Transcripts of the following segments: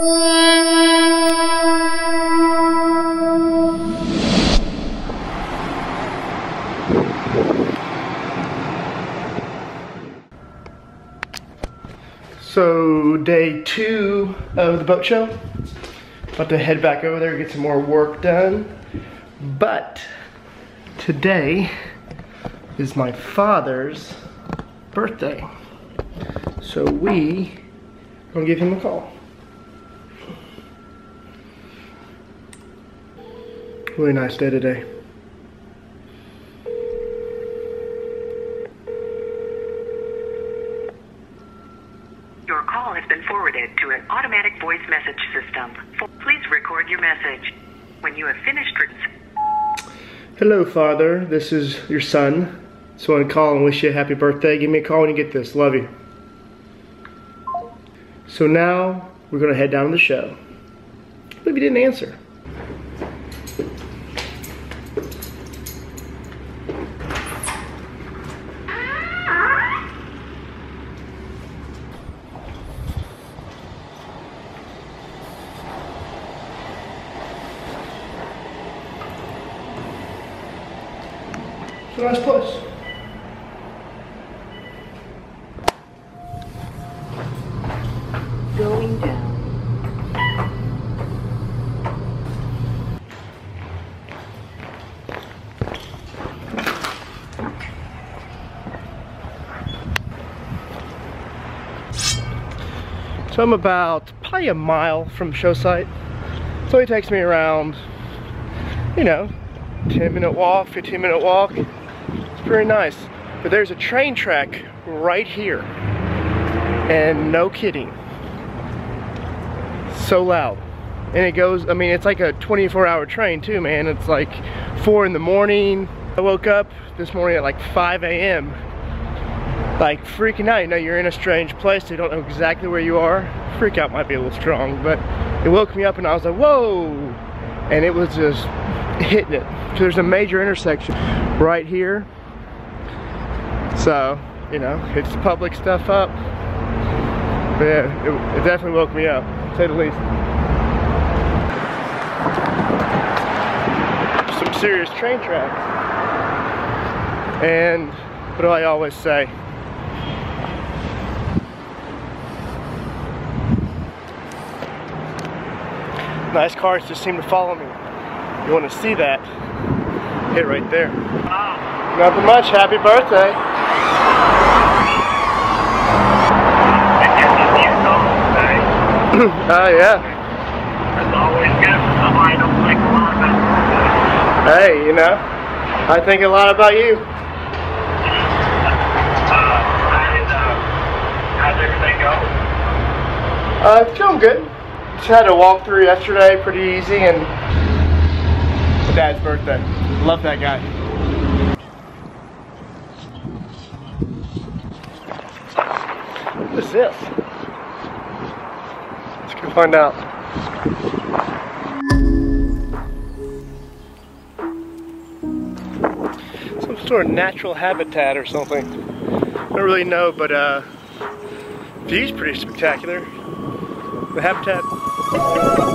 So day two of the boat show. About to head back over there, get some more work done. But today is my father's birthday. So we gonna give him a call. Really nice day today. Your call has been forwarded to an automatic voice message system. Please record your message. When you have finished, Hello, Father. This is your son. Just want to call and wish you a happy birthday. Give me a call when you get this. Love you. So now we're going to head down to the show. I believe he didn't answer. It's a nice place. going down. So I'm about probably a mile from show site. So it takes me around, you know, 10 minute walk, 15 minute walk. Pretty nice. But there's a train track right here. And no kidding. So loud. And it goes, I mean, it's like a 24 hour train too, man. It's like four in the morning. I woke up this morning at like 5 a.m. Like freaking out. You know, you're in a strange place. You don't know exactly where you are. Freak out might be a little strong, but it woke me up and I was like, whoa. And it was just hitting it. So there's a major intersection right here. So, you know, the public stuff up. But yeah, it, it definitely woke me up, to say the least. Some serious train tracks. And what do I always say? Nice cars just seem to follow me. You want to see that? Hit right there. Nothing much. Happy birthday. Oh yeah. Hey, you know, I think a lot about you. Uh, uh it's going good. Just had a walkthrough yesterday, pretty easy, and my dad's birthday. Love that guy. What is this? Find out. Some sort of natural habitat or something. I don't really know, but uh, view's pretty spectacular. The habitat.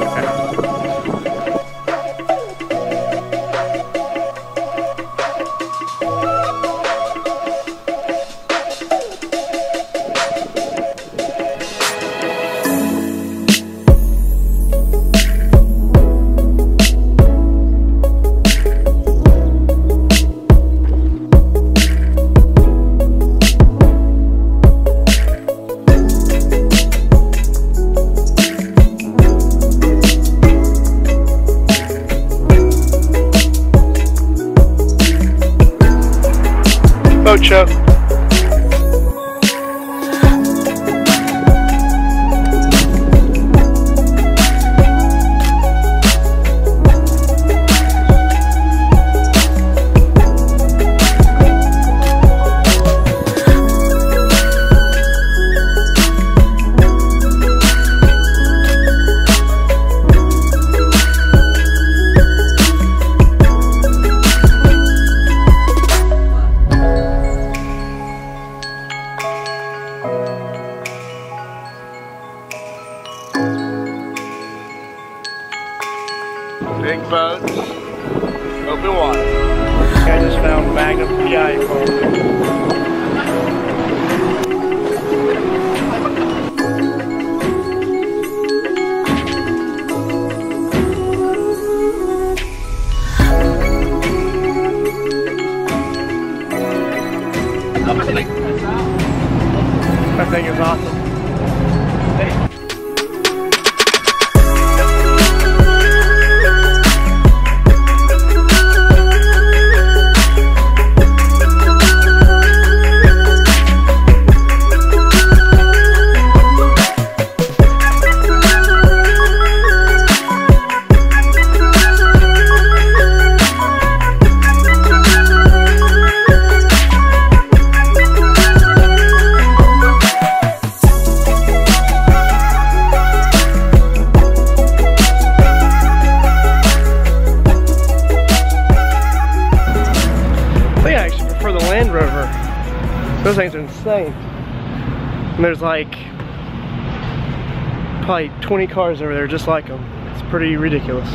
Boat thing is awesome. Those things are insane. And there's like probably 20 cars over there just like them. It's pretty ridiculous.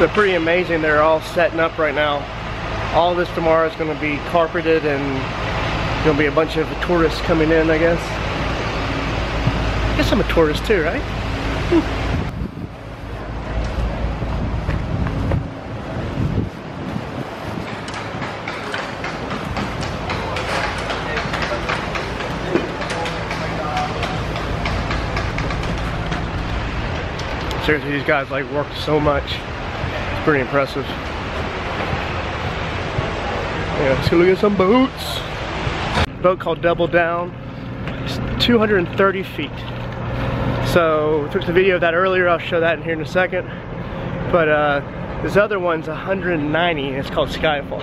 So pretty amazing. They're all setting up right now. All this tomorrow is going to be carpeted and going to be a bunch of tourists coming in, I guess. I guess I'm a tourist too, right? Seriously, these guys like work so much. It's pretty impressive. Yeah, let's go look at some boats. Boat called Double Down. It's 230 feet. So took the video of that earlier. I'll show that in here in a second. But uh, this other one's 190 and it's called Skyfall.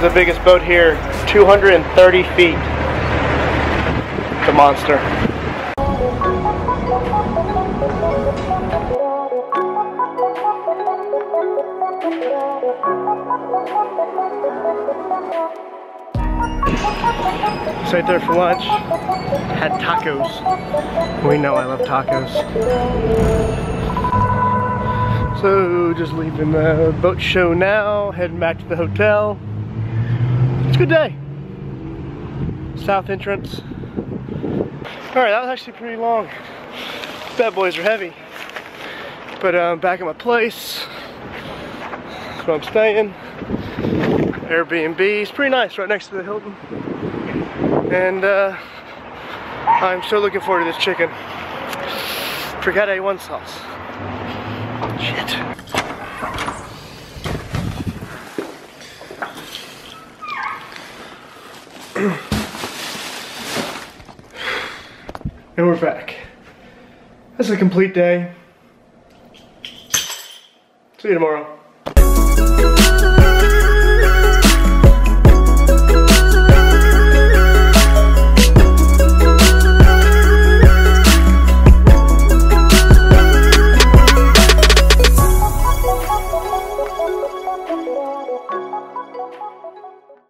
Was the biggest boat here, 230 feet. It's a monster. Stayed there for lunch. Had tacos. We know I love tacos. So just leaving the boat show now, heading back to the hotel. Good day. South entrance. Alright, that was actually pretty long. Bad boys are heavy. But um, back at my place. That's where I'm staying. Airbnb. It's pretty nice, right next to the Hilton. And uh, I'm so looking forward to this chicken. Forget A1 sauce. Shit. And we're back. That's a complete day. See you tomorrow.